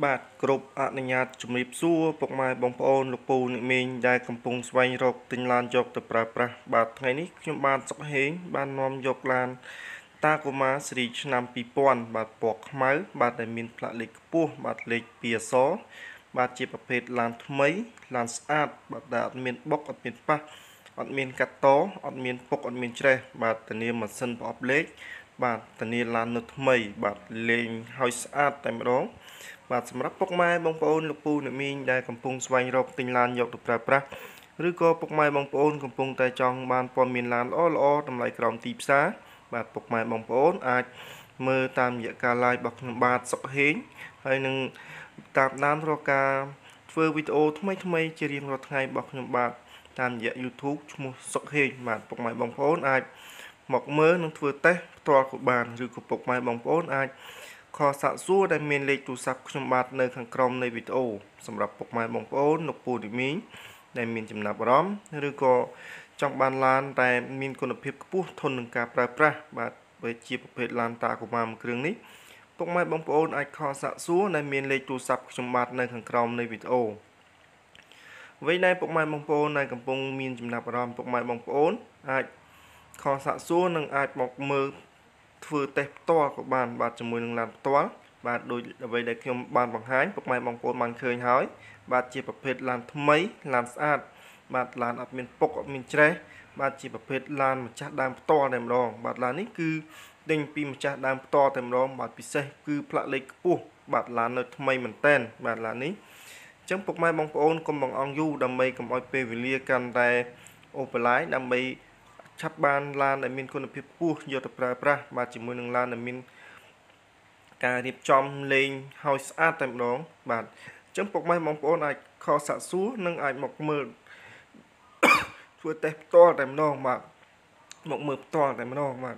បាទគ្រប់អនុញ្ញាតជំរាបសួរពុកម៉ែបងប្អូនលោកពូអ្នកមីងដែលកំពុងស្វែងរកទិញឡានយកទៅប្រើប្រាស់បាទថ្ងៃនេះខ្ញុំបានសុកហេងបាននាំយកឡាន តាកូម៉ាស៊េរីឆ្នាំ2000បាទពណ៌ខ្មៅ បាទដែលមានផ្លាកលេខខ្ពស់បាទលេខ2អក្សរបាទជាប្រភេទឡានថ្មីឡានស្អាតបាទដែលអត់មានបុកអត់មានប៉ះអត់មានកាត់តអត់មានពុកអត់មានច្រេះបាទធានាម៉ាស៊ីនប្រអប់លេខ បាទធានាឡាននៅថ្មី បាទលេងឲ្យស្អាតតែម្ដងបាទសម្រាប់ពុកម៉ែបងប្អូនលោកពូអ្នកមីងដែលកំពុងស្វែងរកទិញឡានយកទៅប្រើប្រាស់ឬក៏ពុកម៉ែបងប្អូនកំពុងតែចង់បានព័ត៌មានឡានល្អល្អតម្លៃក្រោមទីផ្សារបាទពុកម៉ែបងប្អូនអាចមើលតាមរយៈការ live របស់ខ្ញុំបាទសុកហេងហើយនឹងតាមដានរកការធ្វើវីដេអូថ្មីថ្មីជារៀងរាល់ថ្ងៃរបស់ខ្ញុំបាទតាមរយៈ YouTube ឈ្មោះសុកហេងបាទពុកម៉ែបងប្អូនអាច មកមើលនិងធ្វើតេស្តផ្ទាល់ក៏បានឬក៏ពុកម៉ែបងប្អូនអាចខសាកសួរដែលមានលេខទូរស័ព្ទខ្ញុំបាទនៅខាងក្រោមនៃវីដេអូសម្រាប់ពុកម៉ែបងប្អូនលោកពូឌីមីងដែលមានចំណាប់អារម្មណ៍ឬក៏ចង់បានឡានតែមានគុណភាពខ្ពស់ធន់នឹងការប្រើប្រាស់បាទវាជាប្រភេទឡានតាកូម៉ាមួយគ្រឿងនេះពុកម៉ែបងប្អូនអាចខលសាកសួរដែលមានលេខទូរស័ព្ទខ្ញុំបាទនៅខាងក្រោមនៃវីដេអូអ្វីដែលពុកម៉ែបងប្អូនដែលកំពុងមានចំណាប់អារម្មណ៍ពុកម៉ែបងប្អូនអាច ខលសាកសួរនិងអាចមកមើលធ្វើតេស្តផ្ទាល់ក៏បាន បាទជាមួយនឹងឡានផ្ទាល់បាទដូចអ្វីដែលខ្ញុំបានបង្ហាញពុកម៉ែបងប្អូនបានឃើញហើយ បាទជាប្រភេទឡានថ្មីឡានស្អាត បាទឡានអត់មានពុកអត់មានច្រេះបាទជាប្រភេទឡានម្ចាស់ដើមផ្ទាល់តែម្ដងបាទឡាននេះគឺដេញពីម្ចាស់ដើមផ្ទាល់តែម្ដងបាទពិសេសគឺផ្លាកលេខខ្ពស់បាទឡាននៅថ្មីមែនតែនបាទឡាននេះអញ្ចឹងពុកម៉ែបងប្អូនកុំបង្អង់យូរដើម្បីកុំឲ្យពេលវេលាកាន់តែអូបឡាយដើម្បី ឆាប់បានឡានដែលមានគុណភាពខ្ពស់យកទៅប្រើប្រាស់បាទជាមួយនឹងឡានដែលមានការរៀបចំលេងឲ្យស្អាតតែម្ដង បាទអញ្ចឹងពុកម៉ែបងប្អូនអាចខលសាក់សួរនិងអាចមកមើលធ្វើតេស្តផ្ទាល់តែម្ដងបាទមកមើលផ្ទាល់តែម្ដងបាទ